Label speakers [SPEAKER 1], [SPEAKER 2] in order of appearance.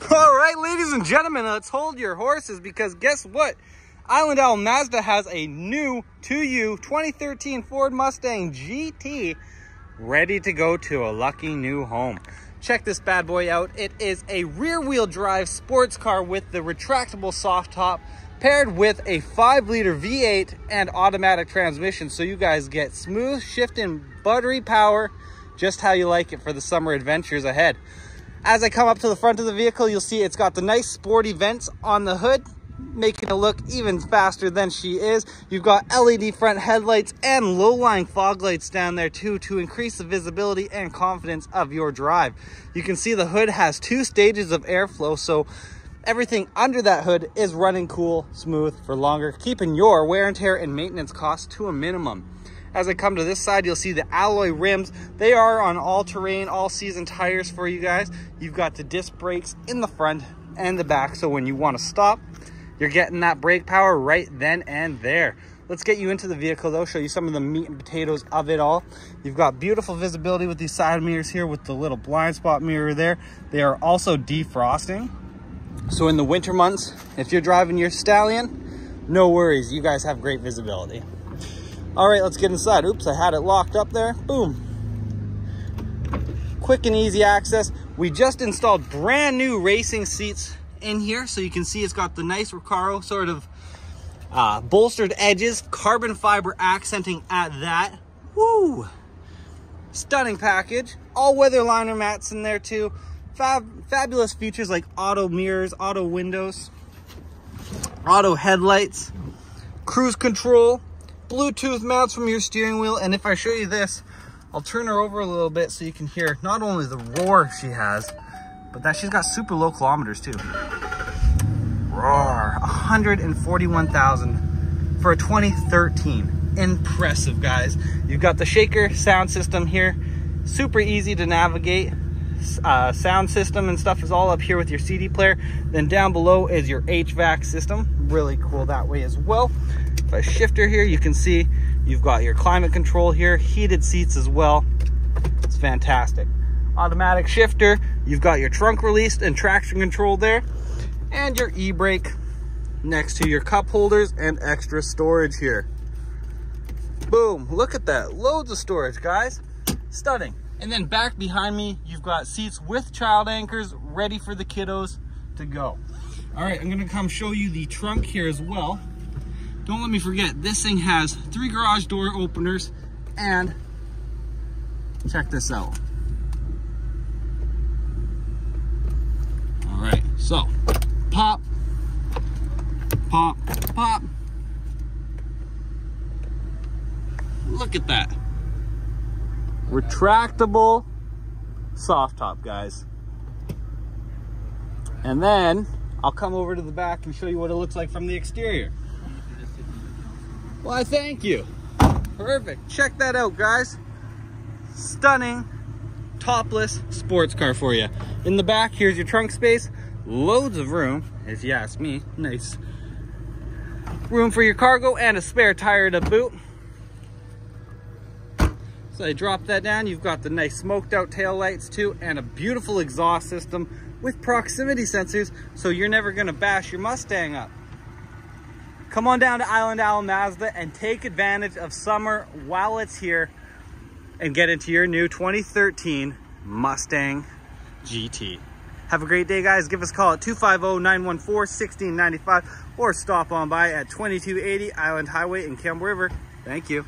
[SPEAKER 1] All right, ladies and gentlemen, let's hold your horses because guess what? Island Owl Mazda has a new 2U 2013 Ford Mustang GT ready to go to a lucky new home. Check this bad boy out. It is a rear wheel drive sports car with the retractable soft top paired with a 5 liter V8 and automatic transmission. So you guys get smooth shifting buttery power just how you like it for the summer adventures ahead. As I come up to the front of the vehicle, you'll see it's got the nice sporty vents on the hood, making it look even faster than she is. You've got LED front headlights and low-lying fog lights down there too to increase the visibility and confidence of your drive. You can see the hood has two stages of airflow, so everything under that hood is running cool, smooth for longer, keeping your wear and tear and maintenance costs to a minimum. As I come to this side, you'll see the alloy rims. They are on all-terrain, all-season tires for you guys. You've got the disc brakes in the front and the back, so when you want to stop, you're getting that brake power right then and there. Let's get you into the vehicle though, show you some of the meat and potatoes of it all. You've got beautiful visibility with these side mirrors here with the little blind spot mirror there. They are also defrosting. So in the winter months, if you're driving your Stallion, no worries, you guys have great visibility. All right, let's get inside. Oops, I had it locked up there. Boom. Quick and easy access. We just installed brand new racing seats in here. So you can see it's got the nice Recaro sort of uh, bolstered edges, carbon fiber accenting at that. Woo! Stunning package. All weather liner mats in there too. Fab fabulous features like auto mirrors, auto windows, auto headlights, cruise control, Bluetooth mounts from your steering wheel. And if I show you this, I'll turn her over a little bit so you can hear not only the roar she has, but that she's got super low kilometers too. Roar, 141,000 for a 2013. Impressive, guys. You've got the shaker sound system here. Super easy to navigate. Uh, sound system and stuff is all up here with your CD player. Then down below is your HVAC system. Really cool that way as well. If I shift her here, you can see you've got your climate control here, heated seats as well. It's fantastic. Automatic shifter, you've got your trunk released and traction control there, and your e-brake next to your cup holders and extra storage here. Boom, look at that, loads of storage, guys. Stunning. And then back behind me, you've got seats with child anchors ready for the kiddos to go. All right, I'm gonna come show you the trunk here as well. Don't let me forget, this thing has three garage door openers and check this out. All right, so pop, pop, pop. Look at that. Retractable soft top, guys. And then I'll come over to the back and show you what it looks like from the exterior. Why, thank you. Perfect. Check that out, guys. Stunning, topless sports car for you. In the back, here's your trunk space. Loads of room, if you ask me. Nice. Room for your cargo and a spare tire to boot. So I drop that down. You've got the nice smoked out tail lights too and a beautiful exhaust system with proximity sensors so you're never gonna bash your Mustang up. Come on down to Island Owl Mazda and take advantage of summer while it's here and get into your new 2013 Mustang GT. Have a great day, guys. Give us a call at 250-914-1695 or stop on by at 2280 Island Highway in Campbell River. Thank you.